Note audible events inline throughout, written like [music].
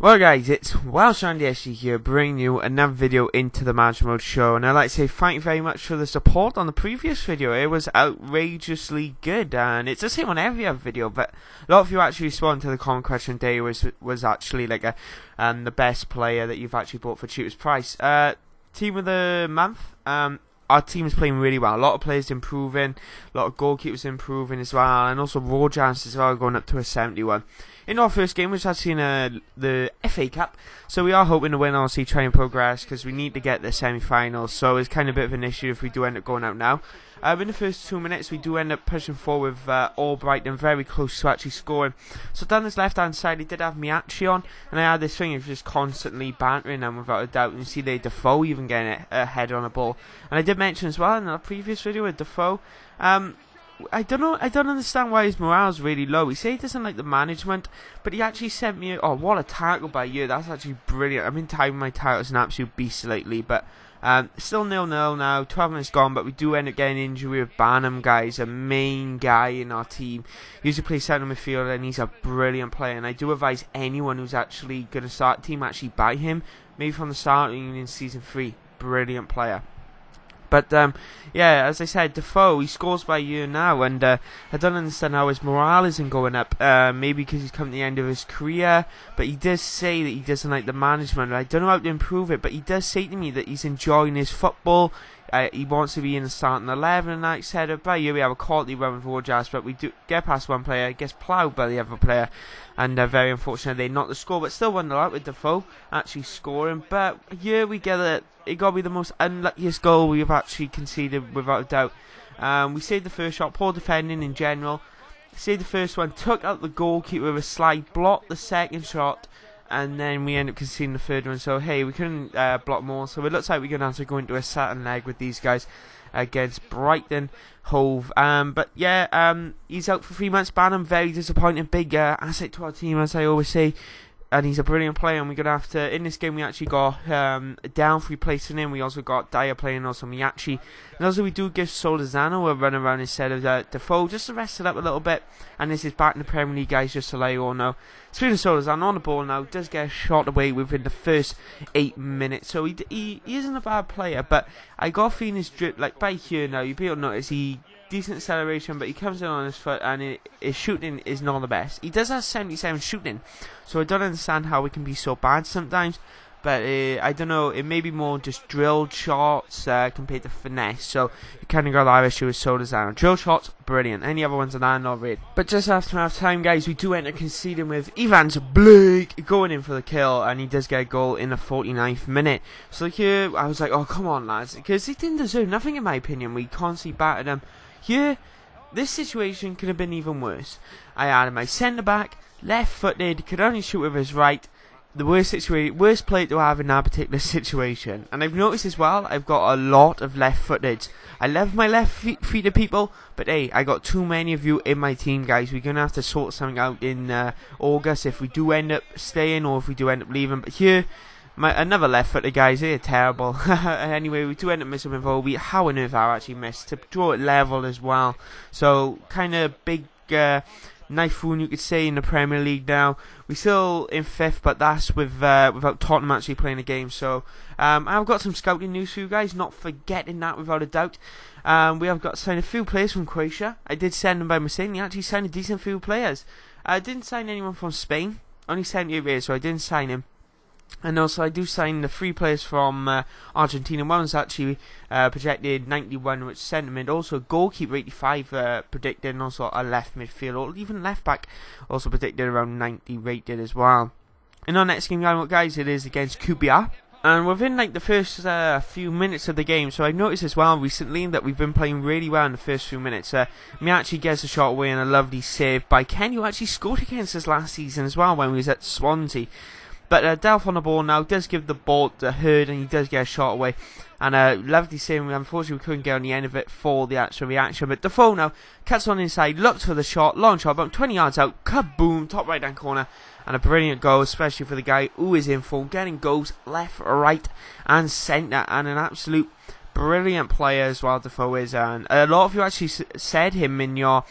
Well guys, it's Welsh Andy SG here bringing you another video into the Match Mode show and I'd like to say thank you very much for the support on the previous video. It was outrageously good and it's the same on every other video but a lot of you actually responded to the comment question day was was actually like a um, the best player that you've actually bought for cheapest price. Uh, team of the month, um, our team is playing really well. A lot of players improving, a lot of goalkeepers improving as well, and also Rogers as well going up to a 71 in our first game, which has seen uh, the FA Cup. So we are hoping to win, obviously, try and progress because we need to get the semi-finals. So it's kind of a bit of an issue if we do end up going out now. Uh, in the first two minutes, we do end up pushing forward with uh, Albrighton very close to actually scoring. So down this left-hand side, he did have Miachi on, and I had this thing of just constantly bantering them without a doubt. And you see the Defoe even getting a head on a ball. And I did mention as well in the previous video with Defoe, um, I don't know. I don't understand why his morale is really low. He said he doesn't like the management, but he actually sent me. Oh, what a tackle by you! That's actually brilliant. I've been typing my titles an absolute beast lately, but um, still nil nil now. Twelve minutes gone, but we do end up getting injury with Bannan, guys, a main guy in our team. He used to play centre midfield, and he's a brilliant player. And I do advise anyone who's actually going to start team actually buy him, maybe from the start in season three. Brilliant player. But um, yeah, as I said, Defoe he scores by year now, and uh, I don't understand how his morale isn't going up. Uh, maybe because he's come to the end of his career, but he does say that he doesn't like the management. I don't know how to improve it, but he does say to me that he's enjoying his football. Uh, he wants to be in the starting 11, and like I said, by you we have a quality run with Rogers, but we do get past one player, gets ploughed by the other player, and uh, very unfortunate they not the score, but still won the out with Defoe actually scoring. But here we get it. It got to be the most unluckiest goal we've actually conceded without a doubt. Um, we saved the first shot, poor defending in general. Saved the first one, took out the goalkeeper with a slide, blocked the second shot, and then we end up conceding the third one. So hey, we couldn't uh, block more. So it looks like we're going to have to go into a Saturn leg with these guys against Brighton Hove. Um, but yeah, um, he's out for three months. Ban. very disappointing. Big uh, asset to our team, as I always say and he's a brilliant player. And we're gonna have to in this game. We actually got um, Delph replacing him. We also got Dyer playing also Miachi, and also we do give Soldazano a run around instead of uh, Defoe just to rest it up a little bit. And this is back in the Premier League, guys. Just to let you all know. Speaking of Soldazano on the ball now, does get shot away within the first eight minutes. So he, he he isn't a bad player, but I got a feeling his drip like by here now. Able to notice he decent acceleration, but he comes in on his foot and it, his shooting is not the best. He does have 77 shooting, so I don't understand how it can be so bad sometimes. But uh, I don't know, it may be more just drilled shots uh, compared to finesse. So you kind of got that issue with Soldazano. Drill shots, brilliant. Any other ones are that not really. But just after half time, guys, we do end up conceding with Evans Blake going in for the kill, and he does get a goal in the 49th minute. So here, I was like, oh come on, lads, because he didn't deserve nothing in my opinion. We constantly battered him. Here, this situation could have been even worse. I had my centre back, left footed, could only shoot with his right. The worst situation, worst player to have in that particular situation. And I've noticed as well, I've got a lot of left footed. I love my left feet footed people, but hey, I got too many of you in my team, guys. We're gonna have to sort something out in uh, August if we do end up staying or if we do end up leaving. But here, my, another left footed guys here, terrible. [laughs] anyway, we do end up missing with Obi. How on earth I actually missed to draw it level as well. So kind of big uh, knife wound you could say in the Premier League now. We're still in fifth, but that's with uh, without Tottenham actually playing a game. So um, I've got some scouting news for you guys. Not forgetting that without a doubt. Um, we have got signed a few players from Croatia. I did send them by mistake. They actually signed a decent few players. I didn't sign anyone from Spain. Only sent you so I didn't sign him. And also, I do sign the three players from uh, Argentina. One's actually uh, projected 91, which sentiment. Also, goalkeeper 85 uh, predicted, and also a left midfield, or even left back, also predicted around 90 rated as well. In our next game, guys, it is against QPR. And within like the first uh, few minutes of the game, so I've noticed as well recently that we've been playing really well in the first few minutes. Uh, Miachi gets a shot away and a lovely save by Ken, who actually scored against us last season as well when we was at Swansea. But uh, Delph on the ball now does give the ball to Herd and he does get a shot away. And uh, lovely seeing, unfortunately, we couldn't get on the end of it for the actual reaction. But Defoe now cuts on inside, looks for the shot, long shot, about 20 yards out, kaboom, top right hand corner. And a brilliant goal, especially for the guy who is in form, getting goals left, right, and centre. And an absolute brilliant player as well, Defoe is. And a lot of you actually said him in your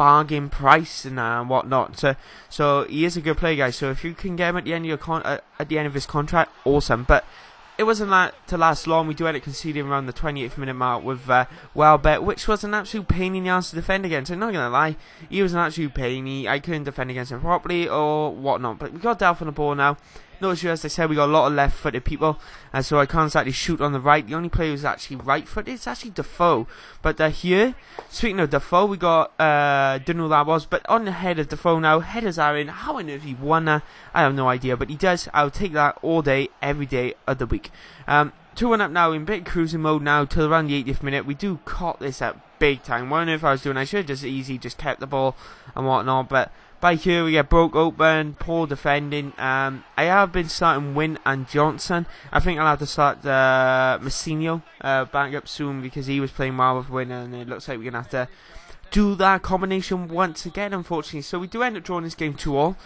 bargain price and uh, whatnot. So, so he is a good player, guys. So if you can get him at the end of your con- uh, at the end of his contract, awesome. But it wasn't that to last long. We do end up conceding around the 28th minute mark with uh, Welbeck, which was an absolute pain in the ass to defend against. I'm not gonna lie, he was an absolute pain. He, I couldn't defend against him properly or whatnot. But we got Delph on the ball now. Notice you, as I said, we got a lot of left-footed people, and so I can't exactly shoot on the right. The only player who's actually right-footed is actually Defoe. But they're here, speaking of Defoe, we got uh, don't know who that was, but on the head of Defoe now, headers are in. How on earth he won that? I have no idea, but he does. I'll take that all day, every day of the week. Um, 2 1 up now in big cruising mode now till around the 80th minute. We do caught this up big time. Wonder if I was doing, I should have just easy, just kept the ball and whatnot, but by here we get broke open, poor defending. Um, I have been starting Win and Johnson. I think I'll have to start uh, Massinho uh, back up soon because he was playing well with Win, and it looks like we're gonna have to do that combination once again, unfortunately. So we do end up drawing this game 2 all.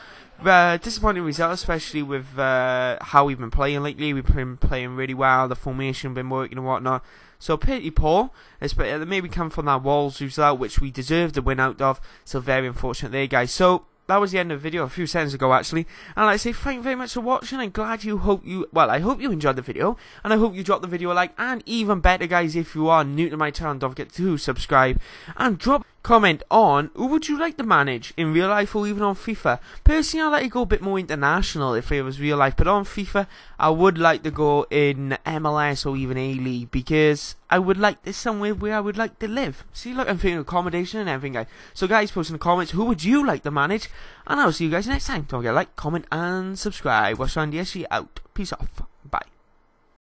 Uh, disappointing result, especially with uh, how we've been playing lately. We've been playing really well, the formation been working and whatnot. So pretty poor. It's uh, maybe come from that Wolves result, which we deserved the win out of. So very unfortunate there, guys. So that was the end of the video a few seconds ago actually and I say thank you very much for watching I'm glad you hope you well I hope you enjoyed the video and I hope you drop the video a like and even better guys if you are new to my channel don't forget to subscribe and drop comment on who would you like to manage in real life or even on FIFA. Personally, I'd like to go a bit more international if it was real life, but on FIFA, I would like to go in MLS or even A League because I would like this somewhere where I would like to live. See, look, I'm thinking accommodation and everything, guys. So, guys, post in the comments who would you like to manage, and I'll see you guys next time. Don't forget to like, comment, and subscribe. Wash on the out. Peace off. Bye.